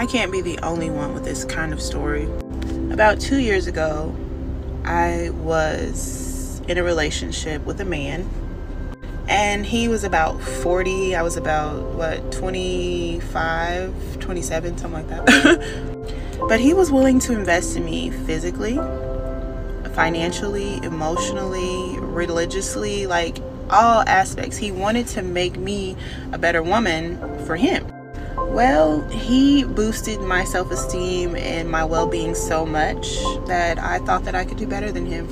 I can't be the only one with this kind of story. About two years ago, I was in a relationship with a man, and he was about 40. I was about, what, 25, 27, something like that. but he was willing to invest in me physically, financially, emotionally, religiously, like all aspects. He wanted to make me a better woman for him. Well, he boosted my self esteem and my well being so much that I thought that I could do better than him.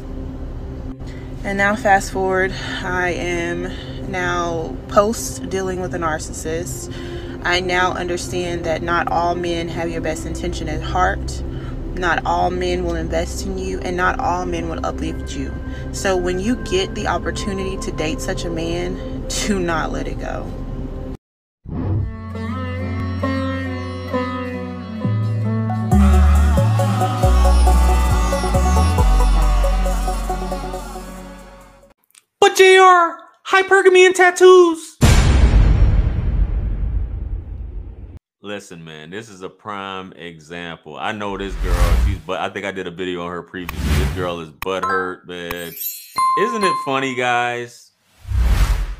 And now, fast forward, I am now post dealing with a narcissist. I now understand that not all men have your best intention at heart. Not all men will invest in you, and not all men will uplift you. So, when you get the opportunity to date such a man, do not let it go. Hypergamy and tattoos. Listen, man, this is a prime example. I know this girl, she's but I think I did a video on her previously. This girl is butthurt, man. Isn't it funny, guys?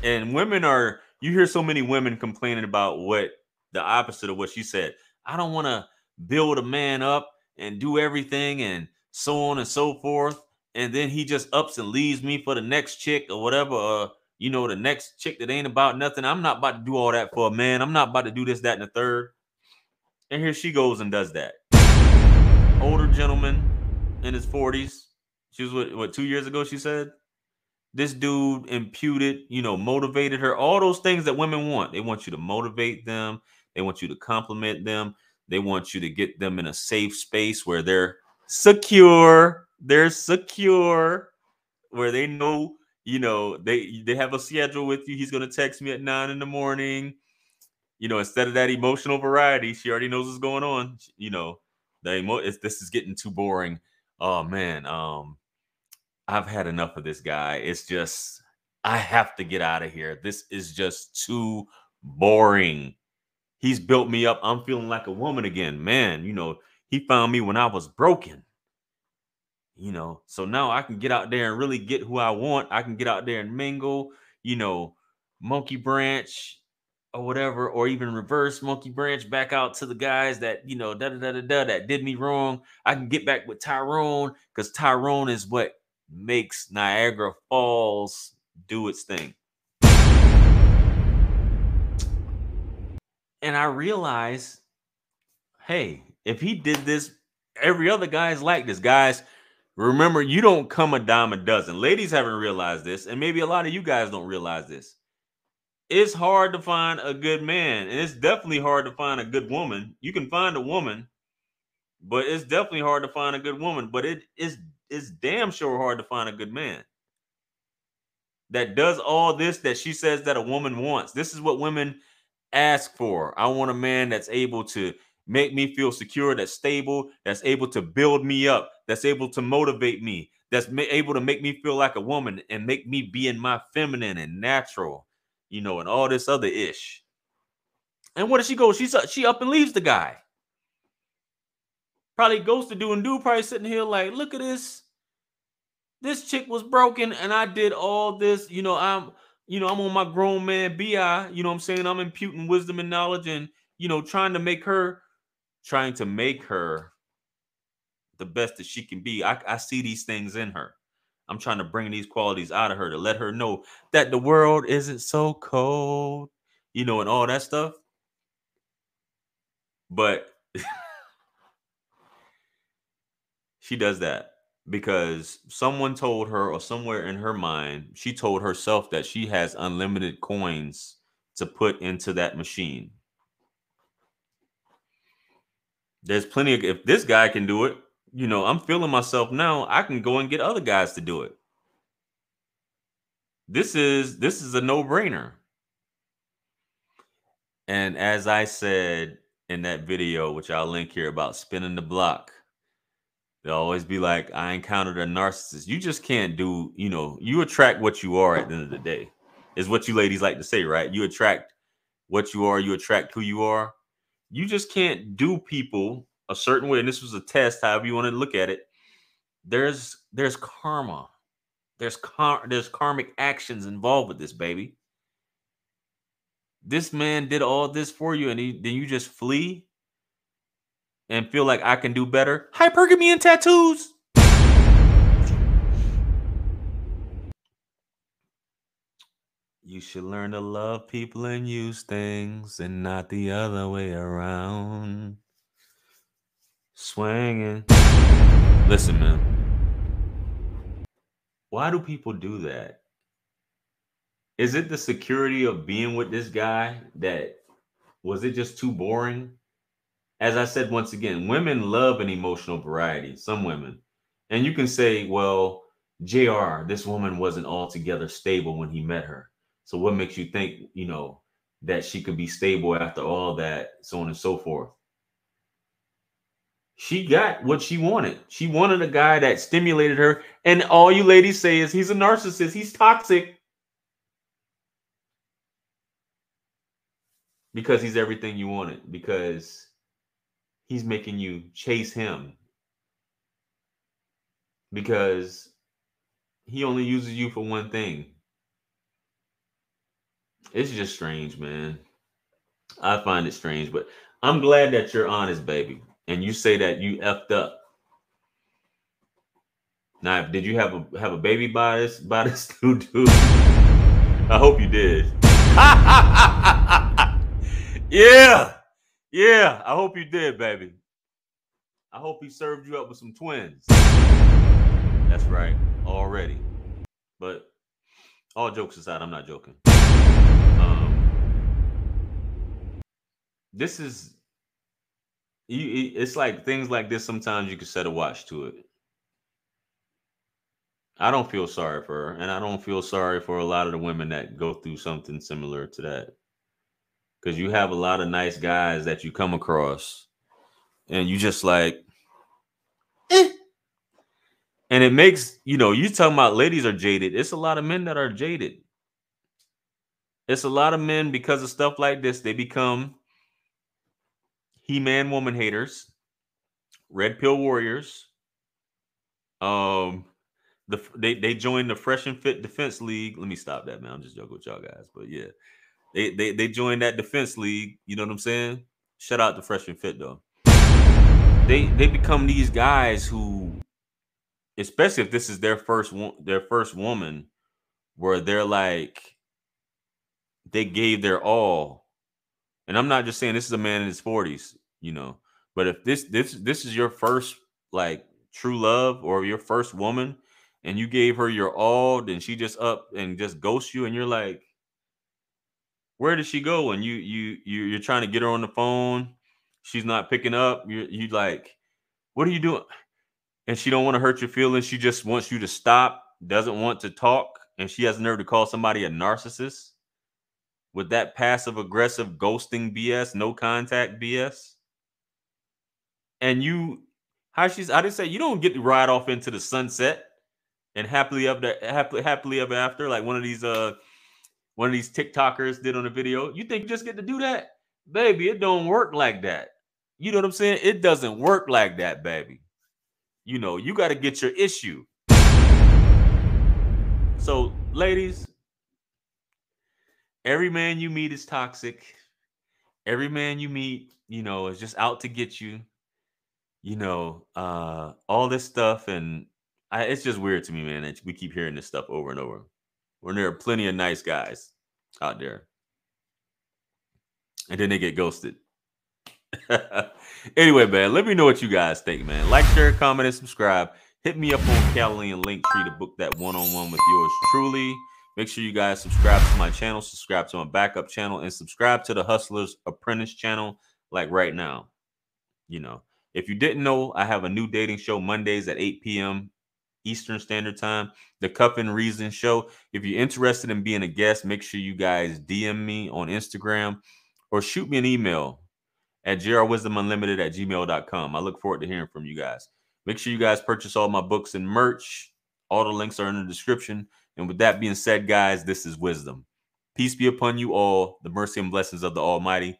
And women are you hear so many women complaining about what the opposite of what she said. I don't want to build a man up and do everything and so on and so forth. And then he just ups and leaves me for the next chick or whatever. Uh, you know, the next chick that ain't about nothing. I'm not about to do all that for a man. I'm not about to do this, that, and the third. And here she goes and does that. Older gentleman in his 40s. She was what, what two years ago, she said? This dude imputed, you know, motivated her, all those things that women want. They want you to motivate them, they want you to compliment them, they want you to get them in a safe space where they're secure, they're secure, where they know you know, they they have a schedule with you. He's gonna text me at nine in the morning. You know, instead of that emotional variety, she already knows what's going on. You know, the emo- this is getting too boring. Oh man, um, I've had enough of this guy. It's just I have to get out of here. This is just too boring. He's built me up. I'm feeling like a woman again. Man, you know, he found me when I was broken you know so now i can get out there and really get who i want. I can get out there and mingle you know monkey branch or whatever or even reverse monkey branch back out to the guys that you know da da da da, da that did me wrong. I can get back with tyrone because tyrone is what makes niagara falls do its thing. And i realize hey if he did this every other guy's like this. Guys Remember, you don't come a dime a dozen. Ladies haven't realized this, and maybe a lot of you guys don't realize this. It's hard to find a good man, and it's definitely hard to find a good woman. You can find a woman, but it's definitely hard to find a good woman. But it is it's damn sure hard to find a good man that does all this that she says that a woman wants. This is what women ask for. I want a man that's able to make me feel secure, that's stable, that's able to build me up, that's able to motivate me, that's able to make me feel like a woman and make me be in my feminine and natural, you know, and all this other ish. And where does she go? She's she up and leaves the guy. Probably goes to do and do, probably sitting here like, look at this. This chick was broken, and I did all this. You know, I'm, you know, I'm on my grown man bi. You know, I'm saying I'm imputing wisdom and knowledge, and you know, trying to make her trying to make her the best that she can be. I, I see these things in her. I'm trying to bring these qualities out of her to let her know that the world isn't so cold, you know, and all that stuff. But she does that because someone told her, or somewhere in her mind, she told herself that she has unlimited coins to put into that machine. There's plenty of if this guy can do it, you know, I'm feeling myself now. I can go and get other guys to do it. This is this is a no-brainer. And as I said in that video, which I'll link here about spinning the block, they'll always be like, I encountered a narcissist. You just can't do, you know, you attract what you are at the end of the day, is what you ladies like to say, right? You attract what you are, you attract who you are. you just can't do people a certain way. And this was a test, however you want to look at it. There's there's karma. There's car there's karmic actions involved with this, baby. This man did all this for you, and he, then you just flee and feel like I can do better. Hypergamy and tattoos. You should learn to love people and use things and not the other way around. Swinging. Listen, man. Why do people do that? Is it the security of being with this guy that was it just too boring? As I said once again, women love an emotional variety, some women. And you can say, well, JR, this woman wasn't altogether stable when he met her. So what makes you think, you know, that she could be stable after all that, so on and so forth? She got what she wanted. She wanted a guy that stimulated her. And all you ladies say is he's a narcissist, he's toxic. Because he's everything you wanted, because he's making you chase him. Because he only uses you for one thing it's just strange, man. I find it strange, but I'm glad that you're honest, baby. And you say that you effed up. Now, did you have a have a baby by this by this dude? I hope you did. yeah, yeah. I hope you did, baby. I hope he served you up with some twins. That's right, already. But all jokes aside, I'm not joking. Um, this is you it's like things like this sometimes you can set a watch to it. I don't feel sorry for her and i don't feel sorry for a lot of the women that go through something similar to that. Because you have a lot of nice guys that you come across and you just like eh. and it makes you know you talking about ladies are jaded. It's a lot of men that are jaded. It's a lot of men because of stuff like this they become he-Man woman haters, Red Pill Warriors. Um, the they they joined the Fresh and Fit Defense League. Let me stop that, man. I'm just joking with y'all guys, but yeah, they they they joined that defense league. You know what I'm saying? Shout out to Fresh and Fit though. They they become these guys who, especially if this is their first one, their first woman, where they're like, they gave their all and I'm not just saying this is a man in his 40s, you know, but if this this this is your first like true love or your first woman and you gave her your all, then she just up and just ghosts you and you're like where did she go? And you you you you're trying to get her on the phone, she's not picking up. You you like, what are you doing? And she don't want to hurt your feelings. She just wants you to stop, doesn't want to talk, and she has the nerve to call somebody a narcissist with that passive aggressive ghosting BS, no contact BS. And you, how she's, I didn't say you don't get to ride off into the sunset and happily ever happily happily ever after, like one of these uh one of these TikTokers did on a video. You think you just get to do that, baby? It don't work like that. You know what I'm saying? It doesn't work like that, baby. You know, you got to get your issue. So, ladies, every man you meet is toxic. Every man you meet, you know, is just out to get you. You know, uh, all this stuff, and I, it's just weird to me, man. We keep hearing this stuff over and over. When there are plenty of nice guys out there, and then they get ghosted. anyway, man, let me know what you guys think, man. Like, share, comment, and subscribe. Hit me up on and Linktree to book that one-on-one with yours truly. Make sure you guys subscribe to my channel, subscribe to my backup channel, and subscribe to the Hustlers Apprentice channel, like right now. You know, if you didn't know, I have a new dating show Mondays at 8 p.m. Eastern Standard Time, the Cuff and Reason Show. If you're interested in being a guest, make sure you guys DM me on Instagram or shoot me an email at jrwisdomunlimited at gmail.com. I look forward to hearing from you guys. Make sure you guys purchase all my books and merch. All the links are in the description. And with that being said, guys, this is wisdom. Peace be upon you all, the mercy and blessings of the Almighty.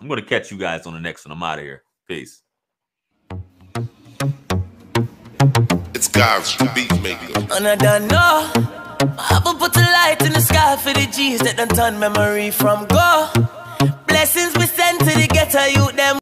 I'm gonna catch you guys on the next one. I'm out of here. Peace. It's God's beat maker. And I don't know. Will put a light in the sky for the G's that done turn memory from go. Blessings we send to the ghetto youth them.